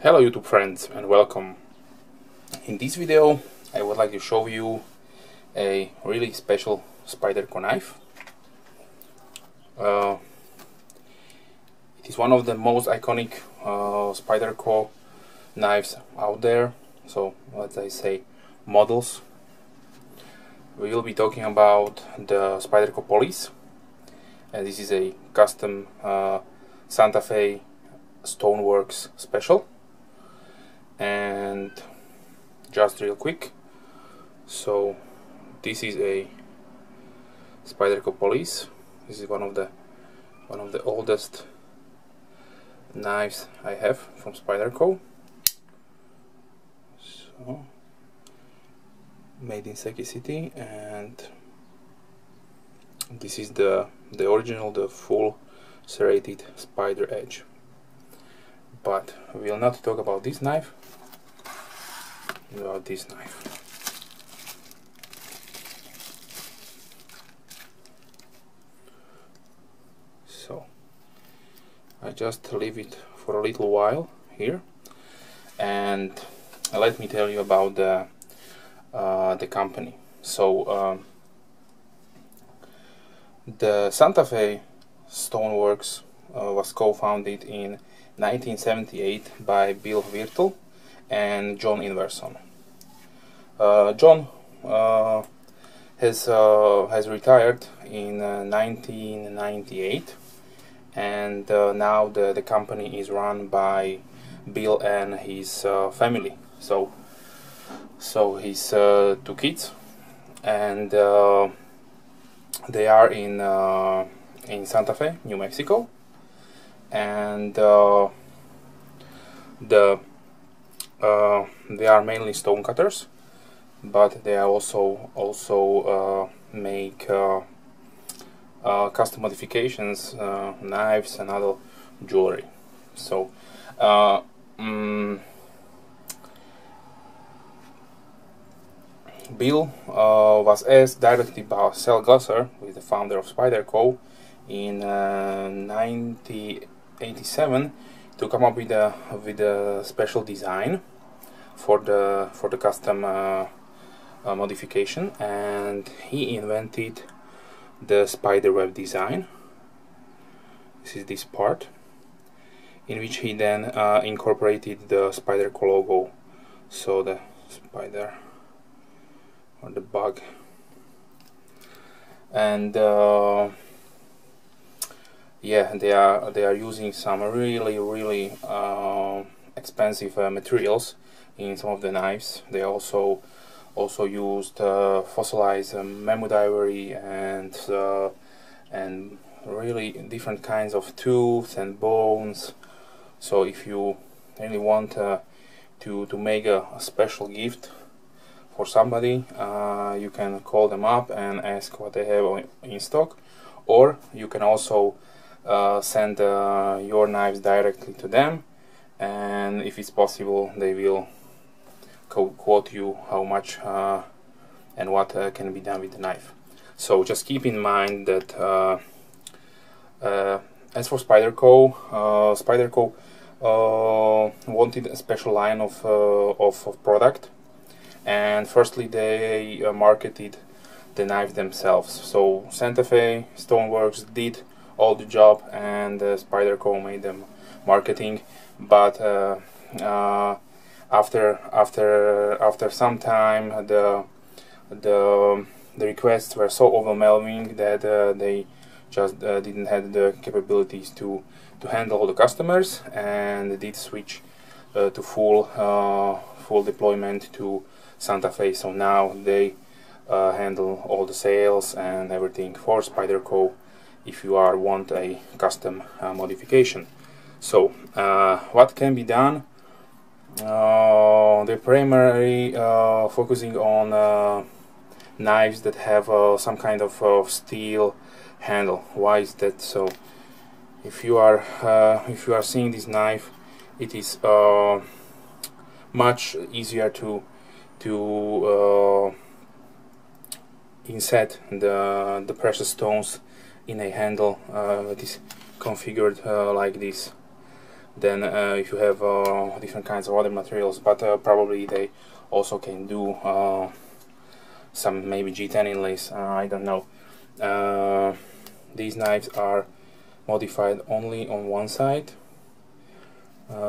Hello YouTube friends and welcome. In this video I would like to show you a really special Spyderco knife. Uh, it is one of the most iconic uh, Spyderco knives out there, so let's I say models. We will be talking about the Spyderco Police and this is a custom uh, Santa Fe Stoneworks special and just real quick so this is a Spyderco Police. This is one of the one of the oldest knives I have from Spyderco so made in Seki City and this is the the original the full serrated SpyderEdge but we will not talk about this knife. About this knife. So I just leave it for a little while here. And let me tell you about the uh, the company. So um, the Santa Fe Stoneworks uh, was co-founded in 1978 by Bill Wirtel and John Inverson. Uh, John uh, has uh, has retired in 1998 uh, and uh, now the, the company is run by Bill and his family. So so his two kids and they are in uh, in Santa Fe, New Mexico, and uh, the uh, they are mainly stone cutters, but they also also uh, make uh, uh, custom modifications, knives, and other jewelry. So. Mm, Bill uh, was asked directly by Sal Glesser, who is the founder of Spyderco, in uh, 1987 to come up with a with a special design for the for the custom uh, uh modification, and he invented the spider web design. This is this part, in which he then uh, incorporated the Spyderco logo, so the spider or the bug. And uh, yeah they are they are using some really really uh, expensive materials in some of the knives. They also also used uh, fossilized um, ivory and uh, and really different kinds of tooth and bones. So if you really want uh, to to make a, a special gift for somebody uh, you can call them up and ask what they have in stock. Or you can also send uh, your knives directly to them and if it's possible they will quote you how much uh, and what uh, can be done with the knife. So just keep in mind that uh, as for Spyderco, Spyderco wanted a special line of, of, of product and firstly they uh, marketed the knife themselves. So Santa Fe Stoneworks did all the job and uh, Spyderco made them marketing but uh, uh, after after after some time the the the requests were so overwhelming that uh, they just didn't have the capabilities to to handle all the customers and did switch to full full deployment to Santa Fe. So now they uh, handle all the sales and everything for Spyderco if you are want a custom uh, modification. So uh, what can be done? Uh, they're primarily uh, focusing on knives that have some kind of steel handle. Why is that so? If you are if you are seeing this knife, it is much easier to to uh, inset the, the precious stones in a handle uh, that is configured uh, like this. Then uh, if you have uh, different kinds of other materials but uh, probably they also can do uh, some maybe G10 inlays I don't know. These knives are modified only on one side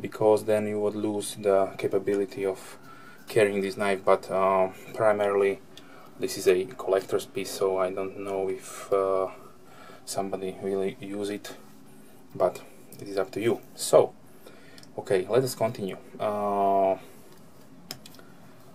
because then you would lose the capability of carrying this knife but primarily this is a collector's piece so I don't know if uh, somebody will use it but it is up to you. So okay let us continue. Uh,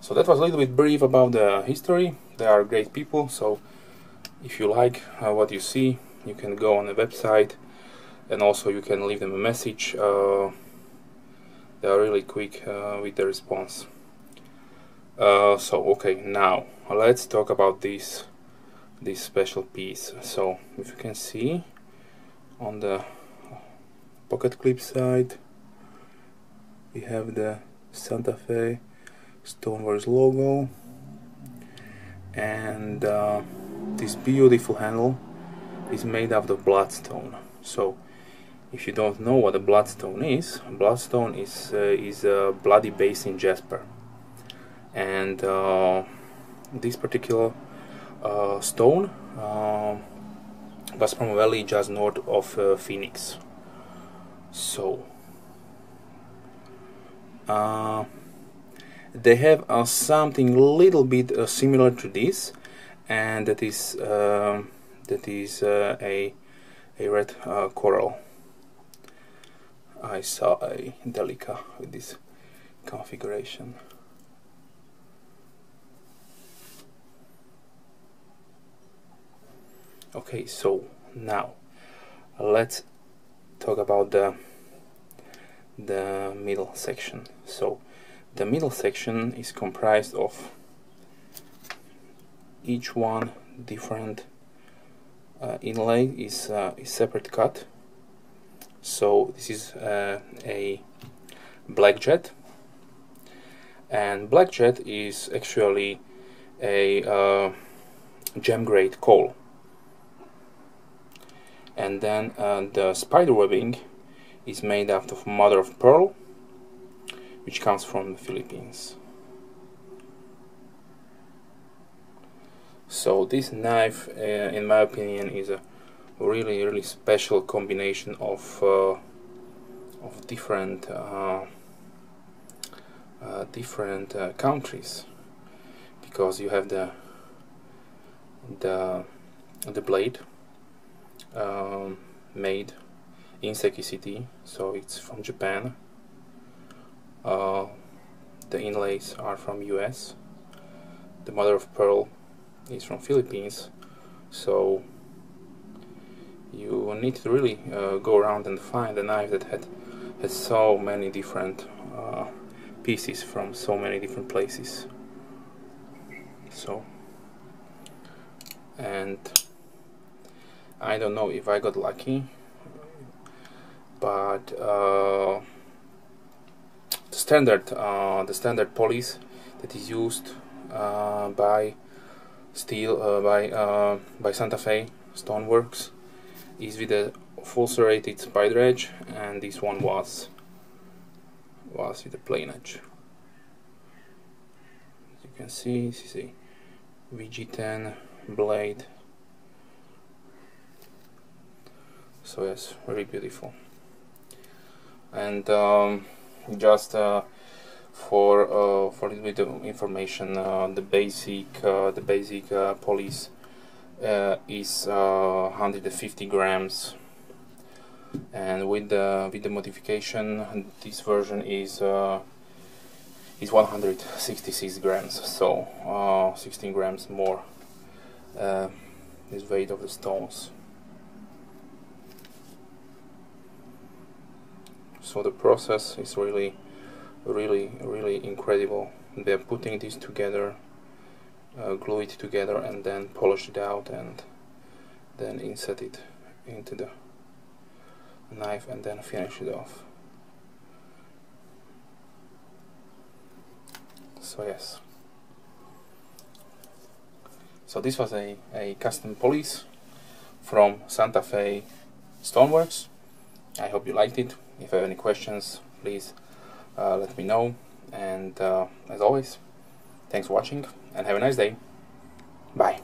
so that was a little bit brief about the history. They are great people so if you like uh, what you see you can go on the website and also you can leave them a message. Uh, they are really quick uh, with the response. Uh, so okay now let's talk about this this special piece. So if you can see on the pocket clip side we have the Santa Fe Stoneworks logo and uh, this beautiful handle is made out of bloodstone. So if you don't know what a bloodstone is bloodstone is uh, is a Bloody Basin jasper. And uh, this particular uh, stone uh, a valley just north of uh, Phoenix. So uh, they have uh, something little bit similar to this and that is that is a a red coral. I saw a Delica with this configuration okay so now let's talk about the the middle section. So the middle section is comprised of each one different uh, inlay is, uh, is separate cut. So this is uh, a black jet. And black jet is actually a uh, gem grade coal and then uh, the spider webbing is made out of mother of pearl which comes from the Philippines. So this knife uh, in my opinion is a really really special combination of uh, of different uh, uh, different uh, countries. Because you have the the the blade um, made in Seki City, so it's from Japan. Uh, the inlays are from US. The mother of pearl is from Philippines, so you need to really uh, go around and find a knife that had has so many different uh, pieces from so many different places. So and I don't know if I got lucky but uh, the standard uh, the standard polish that is used uh, by steel uh, by uh, by Santa Fe Stoneworks is with a full serrated SpyderEdge and this one was was with a plain edge. As you can see this is a VG10 blade so yes very beautiful. And um, just uh, for uh, for a little bit of information uh, the basic uh, the basic uh, polish uh, is 150 grams. And with the with the modification this version is is 166 grams. So 16 grams more is weight of the stones so the process is really really really incredible. They're putting this together uh, glue it together and then polish it out and then insert it into the knife and then finish it off. So yes. So this was a, a custom police from Santa Fe Stoneworks. I hope you liked it If you have any questions, please uh, let me know. And uh, as always, thanks for watching and have a nice day. Bye.